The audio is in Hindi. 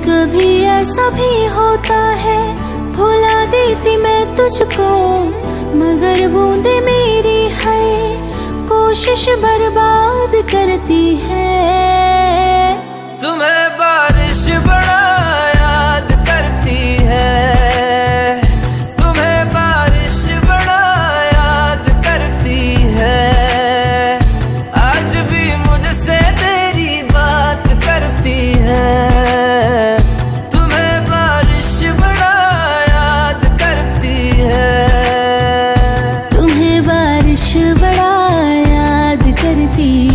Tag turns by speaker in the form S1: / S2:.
S1: कभी ऐसा भी होता है। भुला देती मैं तुझको, मगर बूंदे मेरी है। कोशिश बर्बाद करती है। ti